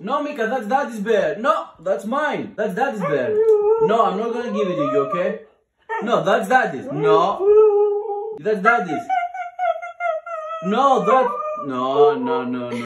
No, Meeka, that's daddy's bear. No, that's mine. That's daddy's bear. No, I'm not gonna give it to you, okay? No, that's daddy's. No. That's daddy's. No, that. No, no, no, no.